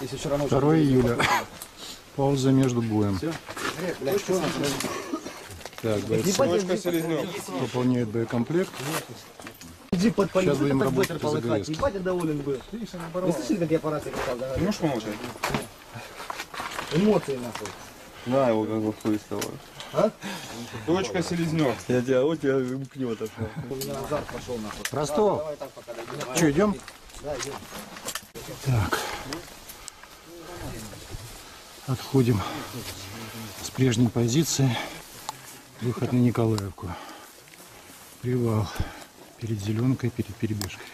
Если вчера ночью... 2 июля. Пауза между боем. Так, бойцы выполняют боекомплект. Иди подпали, Сейчас будем работать по полыхать. ЗГС. Ебать, я доволен был. Вы слышали, как я по рации да? Ты можешь помолчать? Эмоции нахуй. Да, его как бы хуй стало. А? Точка Селезнев. Я тебя, вот тебя мкнет. У меня азарт пошел нахуй. Ростов, Давай так пока дойдем. что, идем? Да, идем. Так. Отходим с прежней позиции. Выход на Николаевку. Привал. Перед зеленкой, перед перебежкой.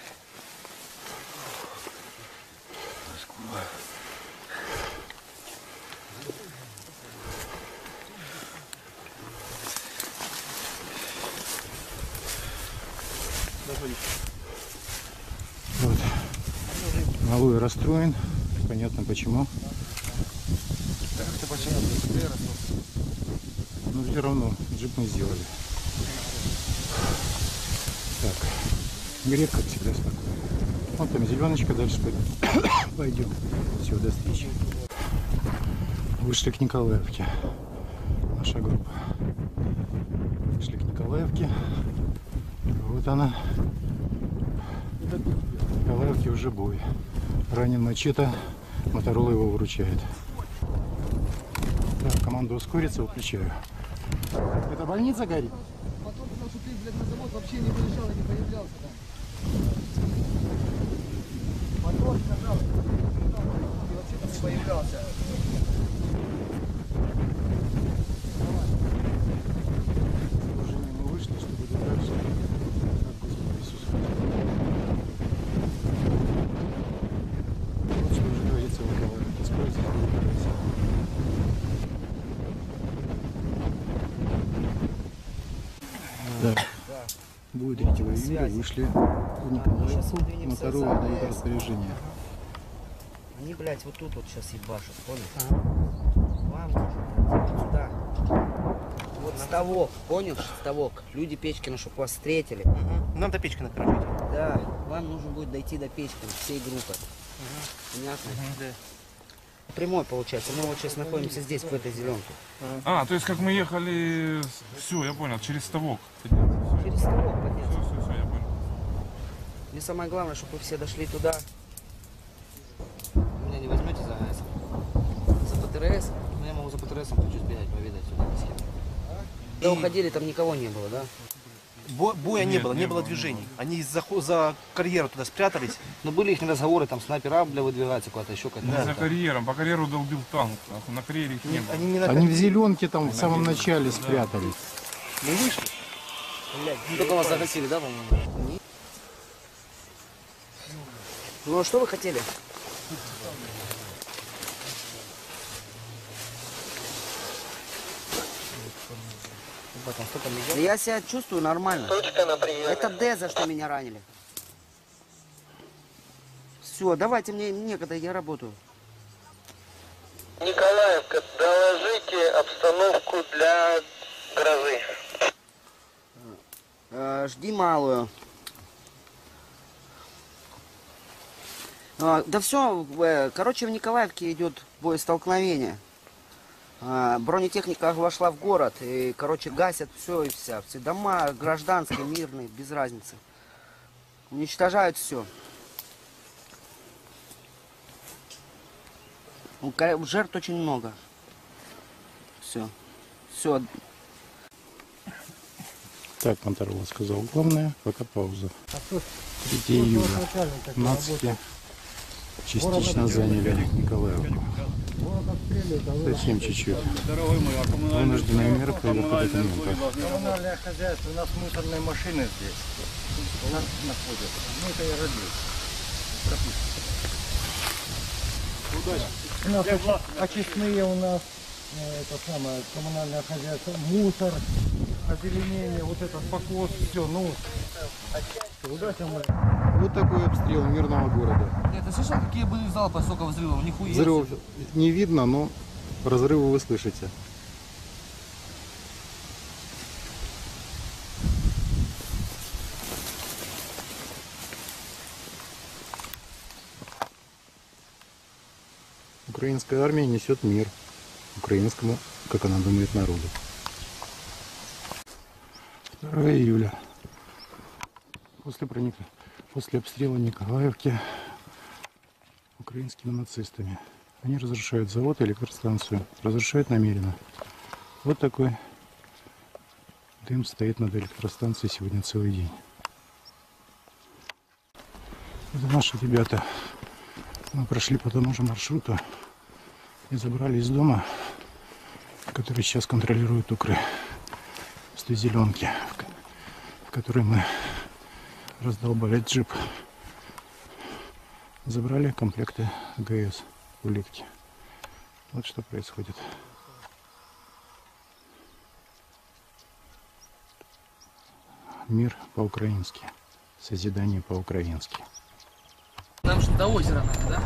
Вот. Малой расстроен. Понятно почему. Но все равно джип мы сделали. Так. Грек, как всегда, спокойно. Вот там зеленочка, дальше пойдем. пойдем. Все, до встречи. Вышли к Николаевке. Наша группа. Вышли к Николаевке. Вот она. Николаевке уже бой. Ранен мачете. Моторола его выручает. Так, команда ускорится, выключаю. Это больница горит? Потом, потому что ты, блядь, на завод вообще не выезжал и не появлялся там. Мотор сказал, ты вообще там не появлялся. Положение мы вышли, чтобы дальше как бы здесь присутствовать. Вот что уже говорится в Николаевке. Используйте, выбирайте. Так. Будет 3 июля, вышли в Николаевку. Моторола дает распоряжение. Они, блядь, вот тут вот сейчас ебашут, понял? Вам нужно сюда. Вот ставок, понял? Ставок. Люди Печкина, чтобы вас встретили. Нам до печки накрывать. Да, вам нужно будет дойти до Печкина всей группы. Понятно? Прямой получается. Мы вот сейчас находимся здесь, в этой зеленке. А, то есть как мы ехали, все, я понял, через ставок. Все, Через ставок подняться. все, все, я понял. Мне самое главное, чтобы вы все дошли туда. Меня не возьмете за АЭС? За ПТРС? Ну я могу за ПТРСом хочу сбегать, повидать сюда. Когда уходили, там никого не было, да? Бо- боя не Нет, было, не не было было, движений. Они за, за карьеру туда спрятались. Но были их разговоры, там снайпера, бля, выдвигаются куда-то, еще Не как-то. за карьером, по карьеру долбил танк, на карьере их не было. Они не на Они в зеленке там в самом начале спрятались. Только вас загасили, да, по-моему? Ну, а что вы хотели? Да Я себя чувствую нормально. Это Д, за что меня ранили. Все, давайте мне некогда, я работаю. Николаевка, доложите обстановку для грозы. Э, жди малую. А, да все, короче, в Николаевке идет боестолкновение. А, бронетехника вошла в город, и, короче, гасят все и вся. Все дома гражданские, мирные, без разницы. Уничтожают все. Жертв очень много. Все. Все. Так, Монтарова сказал. Главное, пока пауза. 3 июля. Нацики частично заняли Николаевку. Совсем чуть-чуть. Вынужденные меры проверка документов. Коммунальное хозяйство, у нас мусорные машины здесь. У нас находятся. Ну это я родил. У нас очи- очистные у нас, э, это самое, коммунальное хозяйство, мусор, озеленение, вот этот покос, все, ну, удачи мы. Вот такой обстрел мирного города. Ты слышал, какие были залпы, сколько взрывов? Нихуя Взрывов не видно, но разрывы вы слышите. Украинская армия несет мир украинскому, как она думает, народу. 2 июля. После, проник... После обстрела Николаевки украинскими нацистами. Они разрушают завод и электростанцию. Разрушают намеренно. Вот такой дым стоит над электростанцией сегодня целый день. Это наши ребята. Мы прошли по тому же маршруту и забрали из дома, который сейчас контролирует Укры, с той зеленки, в ко- в которой мы раздолбали джип. Забрали комплекты ГС улитки. Вот что происходит. Мир по-украински. Созидание по-украински. Нам же до озера надо, да?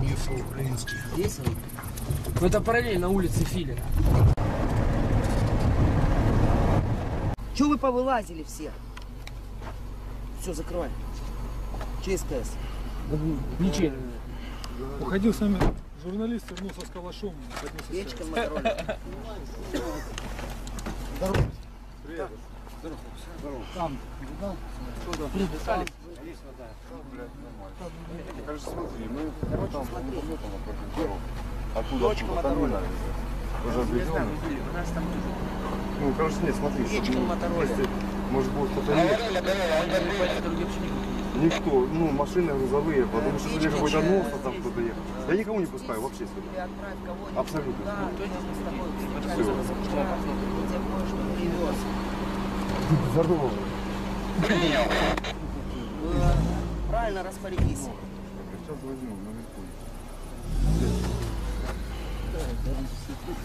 Мир по-украински. Здесь? Ну это параллельно улице Филина. Чего вы повылазили все? Все, закрывай. ЧСКС. Ничего. Уходил с нами журналист, вернулся с калашом. Печка Моторола. Кажется, смотри, мы там, там напротив дорог. Оттуда, оттуда, там не надо. Уже обведённый. Ну, короче, нет, смотри. Моторола. если, Может, будет кто-то. Никто, ну, машины грузовые, потому что если какой-то нос, а там кто-то ехал. Я никого не пускаю вообще сюда. Абсолютно. Да, то есть мы с тобой тебе привез. Здорово. Правильно распорядись. Сейчас возьму, наверху.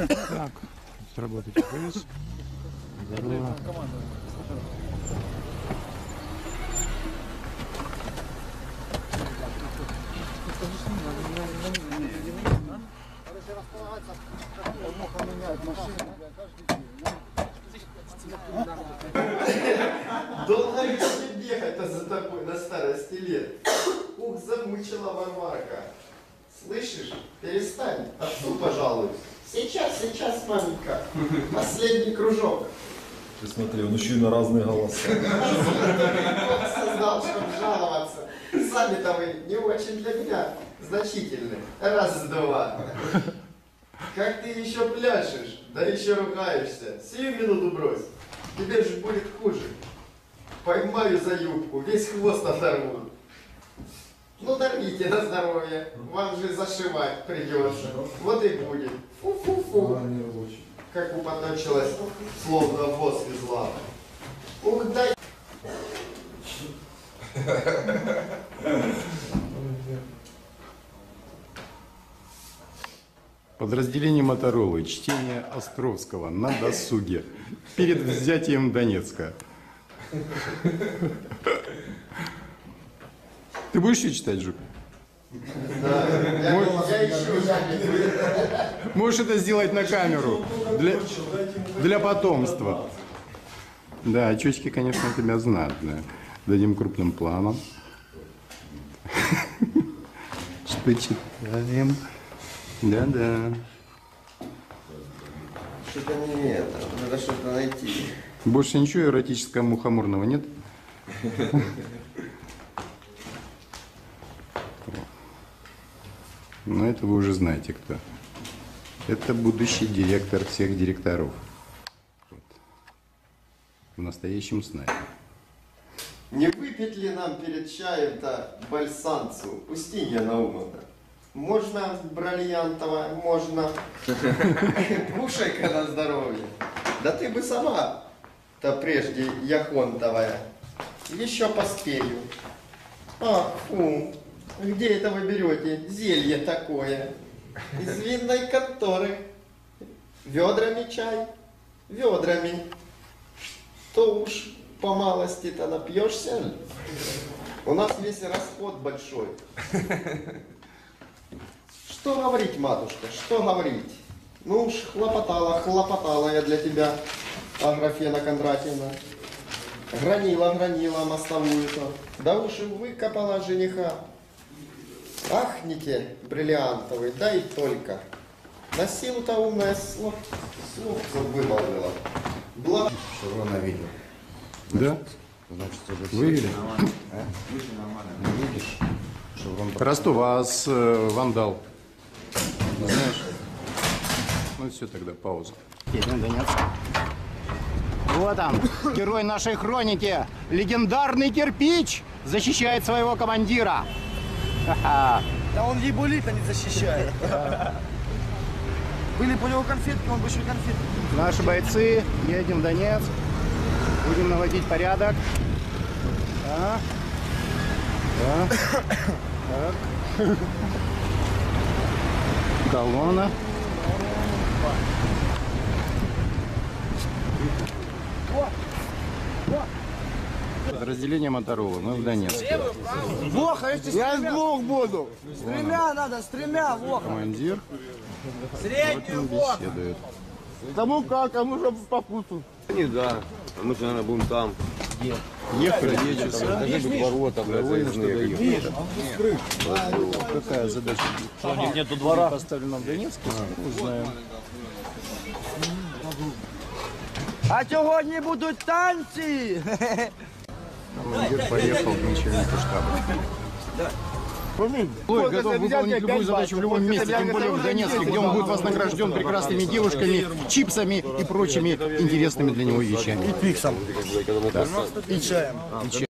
Так, сработать ПС. Здорово. Долго еще бегать-то за тобой на старости лет. Ух, замучила Варварка. Слышишь? Перестань, отцу пожалуйся. Сейчас, сейчас, маменька. Последний кружок. Ты смотри, он еще и на разные голоса. Создал, чтобы жаловаться. Сами-то вы не очень для меня значительны. Раз-два. Как ты еще пляшешь, да еще ругаешься. Сию минуту брось. Тебе же будет хуже. Поймаю за юбку, весь хвост оторву. Ну, дарите на здоровье. Вам же зашивать придется. Вот и будет. Фу-фу-фу. Как употочилась, словно воз везла. Ух, дай. Подразделение Моторолы. Чтение Островского на досуге. Перед взятием Донецка. Ты будешь ее читать, Жук? Я занят. Можешь это сделать на камеру. Для, для потомства. Да, очечки, конечно, у тебя знатные. Дадим крупным планом. Что читаем? Да-да. Что-то не это. Надо что-то найти. Больше ничего эротического мухоморного нет? Ну, это вы уже знаете кто. Это будущий директор всех директоров. Вот. В настоящем снайпе. Не выпить ли нам перед чаем-то бальсанцу? Устинья Наумовна. Можно бриллиантово, можно. Кушай-ка на здоровье. Да ты бы сама-то прежде яхонтовая. Еще поспею. Ах, фу. Где это вы берете зелье такое? Из винной конторы. Ведрами чай? Ведрами. То уж по малости-то напьешься. У нас весь расход большой. Что говорить, матушка, что говорить? Ну уж хлопотала, хлопотала я для тебя, Аграфена Кондратьевна. Гранила, гранила мостовую-то. Да уж и выкопала жениха. Ахните, бриллиантовый, да и только. На силу-то умная слов, слов вымолвила. Благо, что она видел. Да? Вывели? Ростов, а с э, вандал? Не Знаешь? Ну все, тогда пауза. Едем, Донецк. Вот он, герой нашей хроники. Легендарный кирпич защищает своего командира. Да он ебулит, не защищает. Были бы у него конфетки, он бы еще конфетки. Наши бойцы, едем в Донецк. Будем наводить порядок. Да. Да. Так. Колонна. Подразделение Моторола. Мы в Донецке. Воха, если Я с двух буду. С тремя надо, с тремя, Воха. Командир Среднюю, Воха. беседует. Кому как, кому же по вкусу. Не, да. А мы, наверное, будем там. Ехали две часа. Должны быть ворота, блядь, заездные. Какая задача? Нету двора. Поставлена в Донецке. Узнаем. А сьогодні будуть танці. Командир поехал к начальнику штаба. Ой, готов выполнить любую задачу в любом месте, тем более в Донецке, где он будет вознагражден прекрасными девушками, чипсами и прочими интересными для него вещами. Піксом. Да. І чаєм. И чем?